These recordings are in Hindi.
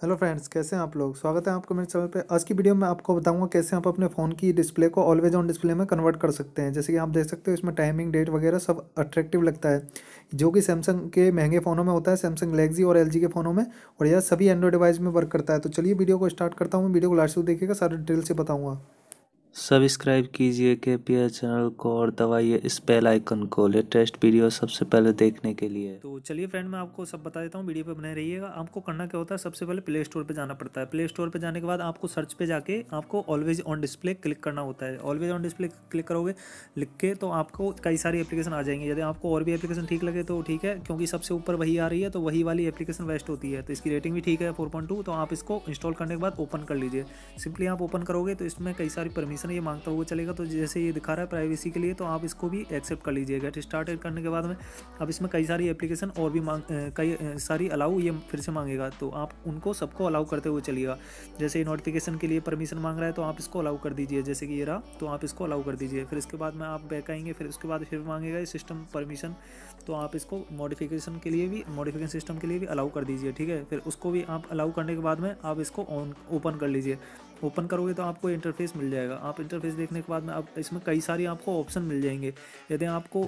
हेलो फ्रेंड्स, कैसे हैं आप लोग? स्वागत है आपको मेरे चैनल पे। आज की वीडियो में आपको बताऊँगा कैसे आप अपने फ़ोन की डिस्प्ले को ऑलवेज ऑन डिस्प्ले में कन्वर्ट कर सकते हैं। जैसे कि आप देख सकते हो, इसमें टाइमिंग डेट वगैरह सब अट्रैक्टिव लगता है। जो कि सैमसंग के महँगे फ़ोनों में होता है सैमसंग गलेक्सी और LG के फ़ोनों में, और यह सभी एंड्रॉइड डिवाइस में वर्क करता है। तो चलिए वीडियो को स्टार्ट करता हूँ। वीडियो को लास्ट तक देखिएगा, सारे डिटेल से बताऊँगा। सब्सक्राइब कीजिए के पी चैनल को और दबाइए इस बेल आइकन को। लेटेस्ट वीडियो सबसे पहले देखने के लिए। तो चलिए फ्रेंड, मैं आपको सब बता देता हूँ, वीडियो पे बने रहिएगा। आपको करना क्या होता है, सबसे पहले प्ले स्टोर पे जाना पड़ता है। प्ले स्टोर पे जाने के बाद आपको सर्च पे जाके आपको ऑलवेज ऑन डिस्प्ले क्लिक करना होता है। ऑलवेज ऑन डिस्प्ले क्लिक करोगे, लिख के तो आपको कई सारी एप्लीकेशन आ जाएँगी। यदि आपको और भी एप्लीकेशन ठीक लगे तो ठीक है, क्योंकि सबसे ऊपर वही आ रही है तो वही वाली एप्लीकेशन बेस्ट होती है। तो इसकी रेटिंग भी ठीक है फोर तो आप इसको इंस्टॉल करने के बाद ओपन कर लीजिए। सिंपली आप ओपन करोगे तो इसमें कई सारी परमिशन ये माँगता हुआ चलेगा। तो जैसे ये दिखा रहा है प्राइवेसी के लिए तो आप इसको भी एक्सेप्ट कर लीजिए गेट स्टार्ट करने के बाद में अब इसमें कई सारी एप्लीकेशन और भी मांग कई सारी अलाउ ये फिर से मांगेगा। तो आप उनको सबको अलाउ करते हुए चलिएगा। जैसे नोटिफिकेशन के लिए परमिशन मांग रहा है तो आप इसको अलाउ कर दीजिए। जैसे कि ये रहा तो आप इसको अलाउ कर दीजिए। फिर इसके बाद में आप बैक आएँगे, फिर उसके बाद फिर मांगेगा ये सिस्टम परमिशन तो आप इसको मॉडिफिकेशन के लिए भी मॉडिफिकेशन सिस्टम के लिए भी अलाउ कर दीजिए, ठीक है? फिर उसको भी आप अलाउ करने के बाद में आप इसको ऑन ओपन कर लीजिए। ओपन करोगे तो आपको इंटरफेस मिल जाएगा। आप इंटरफेस देखने के बाद में अब इसमें कई सारी आपको ऑप्शन मिल जाएँगे। यदि आपको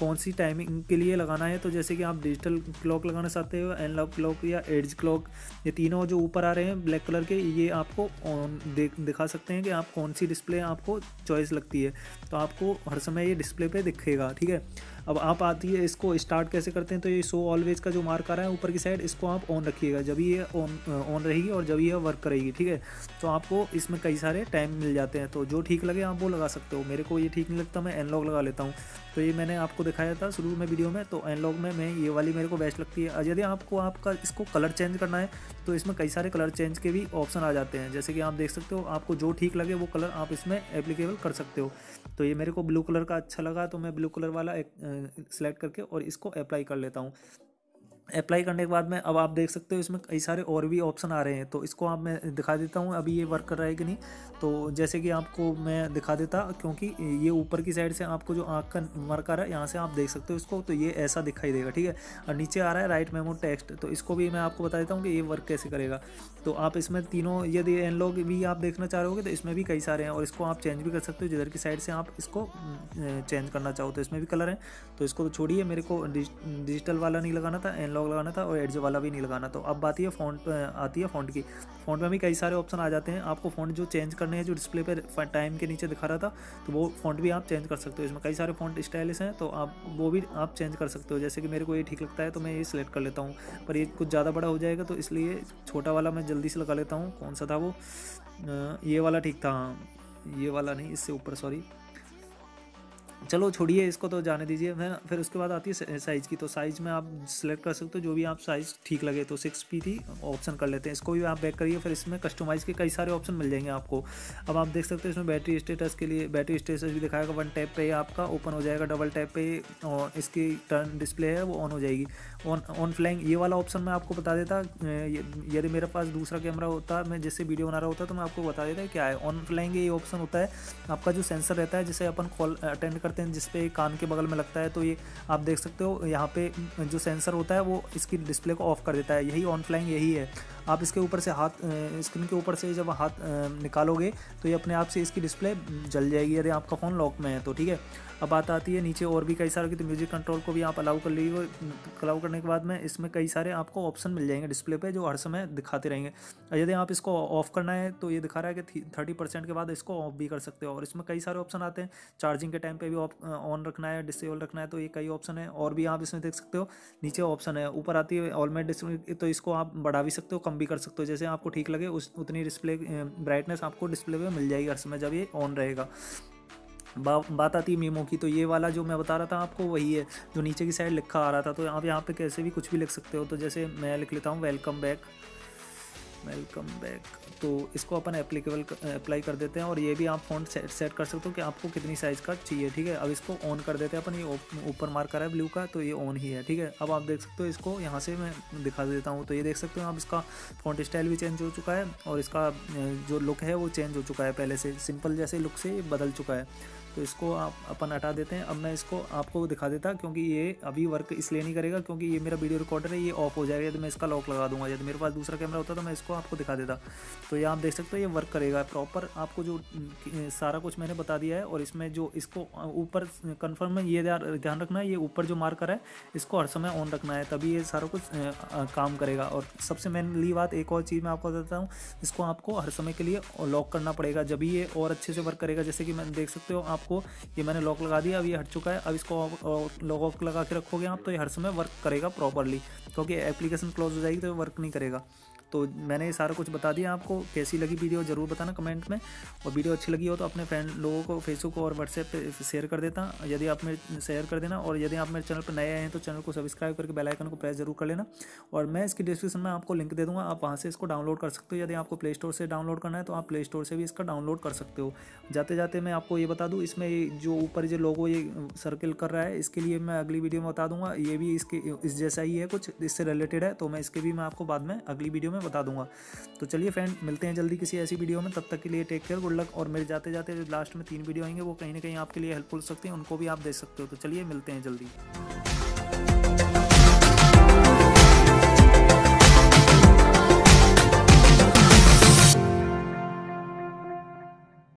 कौन सी टाइमिंग के लिए लगाना है तो जैसे कि आप डिजिटल क्लॉक लगाना चाहते हो एनलॉग क्लॉक या एड्ज क्लॉक ये तीनों जो ऊपर आ रहे हैं ब्लैक कलर के, ये आपको ऑन देख, दिखा सकते हैं कि आप कौन सी डिस्प्ले आपको चॉइस लगती है। तो आपको हर समय ये डिस्प्ले पर दिखेगा, ठीक है? अब आप आती है, इसको स्टार्ट कैसे करते हैं? तो ये शो ऑलवेज का जो मार्क आ रहा है, ऊपर की साइड इसको आप ऑन रखिएगा। जब ये ऑन ऑन रहेगी और जब ये वर्क करेगी, ठीक है? तो आपको इसमें कई सारे टाइम मिल जाते हैं। तो जो ठीक लगे, आप वो लगा सकते हो। मेरे को ये ठीक नहीं लगता, मैं एनलॉग लगा लेता हूँ। तो ये मैंने आपको दिखाया था शुरू में वीडियो में। तो एनलॉग में मैं ये वाली मेरे को बेस्ट लगती है। यदि आपको, आपका इसको कलर चेंज करना है तो इसमें कई सारे कलर चेंज के भी ऑप्शन आ जाते हैं। जैसे कि आप देख सकते हो, आपको जो ठीक लगे, वो कलर आप इसमें एप्लीकेबल कर सकते हो। तो ये मेरे को ब्लू कलर का अच्छा लगा तो मैं ब्लू कलर वाला एक सिलेक्ट करके और इसको अप्लाई कर लेता हूँ। अप्लाई करने के बाद में अब आप देख सकते हो इसमें कई सारे और भी ऑप्शन आ रहे हैं। तो इसको आप मैं दिखा देता हूँ, अभी ये वर्क कर रहा है कि नहीं। तो जैसे कि आपको मैं दिखा देता, क्योंकि ये ऊपर की साइड से आपको जो आँख का वर्क आ रहा है, यहाँ से आप देख सकते हो इसको तो ये ऐसा दिखाई देगा, ठीक है? और नीचे आ रहा है राइट मेमो टेक्स्ट तो इसको भी मैं आपको बता देता हूँ कि ये वर्क कैसे करेगा। तो आप इसमें तीनों, यदि एन लोग भी आप देखना चाह रहे हो तो इसमें भी कई सारे हैं, और इसको आप चेंज भी कर सकते हो, जिधर की साइड से आप इसको चेंज करना चाहो तो इसमें भी कलर है। तो इसको तो छोड़िए, मेरे को डिजिटल वाला नहीं लगाना था एन लॉग लगाना था और एड्ज वाला भी नहीं लगाना। तो अब बात है फ़ॉन्ट आती है फ़ॉन्ट की। फ़ॉन्ट में भी कई सारे ऑप्शन आ जाते हैं। आपको फ़ॉन्ट जो चेंज करने हैं, जो डिस्प्ले पर टाइम के नीचे दिखा रहा था तो वो फ़ॉन्ट भी आप चेंज कर सकते हो। इसमें कई सारे फ़ॉन्ट स्टाइलिश हैं तो आप, वो भी आप चेंज कर सकते हो। जैसे कि मेरे को ये ठीक लगता है तो मैं ये सिलेक्ट कर लेता हूँ। पर ये कुछ ज़्यादा बड़ा हो जाएगा तो इसलिए छोटा वाला मैं जल्दी से लगा लेता हूँ। कौन सा था वो? ये वाला ठीक था हाँ। ये वाला नहीं, इससे ऊपर सॉरी चलो छोड़िए, इसको तो जाने दीजिए। मैं फिर उसके बाद आती है साइज़ की तो साइज़ में आप सिलेक्ट कर सकते हो, जो भी आप साइज़ ठीक लगे तो सिक्स पी थी ऑप्शन कर लेते हैं। इसको भी आप बैक करिए, फिर इसमें कस्टमाइज़ के कई सारे ऑप्शन मिल जाएँगे आपको। अब आप देख सकते हो, इसमें बैटरी स्टेटस के लिए बैटरी स्टेटस भी दिखाएगा वन टैप पे आपका ओपन हो जाएगा डबल टैप पे और इसकी टर्न डिस्प्ले है, वो ऑन हो जाएगी। ऑन ऑन फ्लाइंग ये वाला ऑप्शन मैं आपको बता देता यदि मेरे पास दूसरा कैमरा होता, मैं जिससे वीडियो बना रहा होता तो मैं आपको बता देता क्या है ऑन फ्लाइंग ये ऑप्शन होता है। आपका जो सेंसर रहता है, जिसे अपन कॉल अटेंड करते हैं, जिसपे कान के बगल में लगता है तो ये आप देख सकते हो, यहाँ पे जो सेंसर होता है, वो इसकी डिस्प्ले को ऑफ़ कर देता है। यही ऑन फ्लाइंग यही है। आप इसके ऊपर से हाथ स्क्रीन के ऊपर से जब हाथ निकालोगे तो ये अपने आप से इसकी डिस्प्ले जल जाएगी, यदि आपका फ़ोन लॉक में है तो ठीक है। अब बात आती है नीचे और भी कई सारे की तो म्यूज़िक कंट्रोल को भी आप अलाउ कर लीजिए अलाउ करने के बाद में इसमें कई सारे आपको ऑप्शन मिल जाएँगे डिस्प्ले पे, जो हर समय दिखाते रहेंगे। यदि आप इसको ऑफ़ करना है तो ये दिखा रहा है कि थर्टी परसेंट के बाद इसको ऑफ़ भी कर सकते हो। और इसमें कई सारे ऑप्शन आते हैं। चार्जिंग के टाइम पर भी ऑन रखना है डिसेबल रखना है तो ये कई ऑप्शन है। और भी आप इसमें देख सकते हो, नीचे ऑप्शन है। ऊपर आती है ऑलमेट डिस्प्ले तो इसको आप बढ़ा भी सकते हो, कम भी कर सकते हो। जैसे आपको ठीक लगे, उस, उतनी डिस्प्ले ब्राइटनेस आपको डिस्प्ले पे मिल जाएगी हर समय, जब ये ऑन रहेगा। बा, बात आती है मीमो की। तो ये वाला जो मैं बता रहा था आपको वही है जो नीचे की साइड लिखा आ रहा था। तो आप यहाँ पे कैसे भी कुछ भी लिख सकते हो। तो जैसे मैं लिख लेता हूँ वेलकम बैक वेलकम बैक तो इसको अपन एप्लीकेबल अप्लाई कर देते हैं और ये भी आप फ़ॉन्ट सेट सेट कर सकते हो कि आपको कितनी साइज़ का चाहिए, ठीक है? अब इसको ऑन कर देते हैं अपन, ये ऊपर मार्क कर है ब्लू का तो ये ऑन ही है, ठीक है? अब आप देख सकते हो इसको, यहाँ से मैं दिखा देता हूँ। तो ये देख सकते हो आप, इसका फ़ॉन्ट स्टाइल भी चेंज हो चुका है और इसका जो लुक है वो चेंज हो चुका है पहले से सिंपल जैसे लुक से बदल चुका है। तो इसको आप अपन हटा देते हैं। अब मैं इसको आपको दिखा देता क्योंकि ये अभी वर्क इसलिए नहीं करेगा क्योंकि ये मेरा वीडियो रिकॉर्डर है, ये ऑफ़ हो जाएगा। यदि मैं इसका लॉक लगा दूँगा, यदि मेरे पास दूसरा कैमरा होता तो मैं इसको आपको दिखा देता। तो ये आप देख सकते हो, ये वर्क करेगा प्रॉपर आपको जो सारा कुछ मैंने बता दिया है और इसमें जो इसको ऊपर कन्फर्म में ये ध्यान रखना है, ये ऊपर जो मार्कर है, इसको हर समय ऑन रखना है, तभी ये सारा कुछ काम करेगा। और सबसे मेनली बात एक और चीज़ मैं आपको बताता हूँ, इसको आपको हर समय के लिए लॉक करना पड़ेगा। जब ये और अच्छे से वर्क करेगा, जैसे कि मैं देख सकते हो आपको, ये मैंने लॉक लगा दिया, अब ये हट चुका है। अब इसको लॉक लगा के रखोगे आप तो ये हर समय वर्क करेगा प्रॉपरली क्योंकि एप्लीकेशन क्लोज हो जाएगी तो वर्क नहीं करेगा। तो मैंने ये सारा कुछ बता दिया आपको। कैसी लगी वीडियो ज़रूर बताना कमेंट में। और वीडियो अच्छी लगी हो तो अपने फ्रेंड, लोगों को फेसबुक और व्हाट्सएप पे शेयर कर देता यदि आप मेरे शेयर कर देना और यदि आप मेरे चैनल पर नए आए हैं तो चैनल को सब्सक्राइब करके बेलाइकन को प्रेस ज़रूर कर लेना। और मैं इसकी डिस्क्रिप्शन में आपको लिंक दे दूँगा। आप वहाँ से इसको डाउनलोड कर सकते हो। यदि आपको प्ले स्टोर से डाउनलोड करना है तो आप प्ले स्टोर से भी इसका डाउनलोड कर सकते हो। जाते जाते मैं आपको ये बता दूँ, इसमें जो ऊपर जो लोगो ये सर्किल कर रहा है, इसके लिए मैं अगली वीडियो में बता दूँगा। ये भी इसके, इस जैसा ही है कुछ, इससे रिलेटेड है तो मैं इसके भी मैं आपको बाद में अगली वीडियो में बता दूँगा। तो चलिए फ्रेंड मिलते हैं जल्दी किसी ऐसी वीडियो में। तब तक के लिए टेक केयर गुड लक और मेरे जाते जाते लास्ट में तीन वीडियो आएँगे, वो कहीं ना कहीं आपके लिए हेल्पफुल सकते हैं, उनको भी आप देख सकते हो। तो चलिए मिलते हैं जल्दी।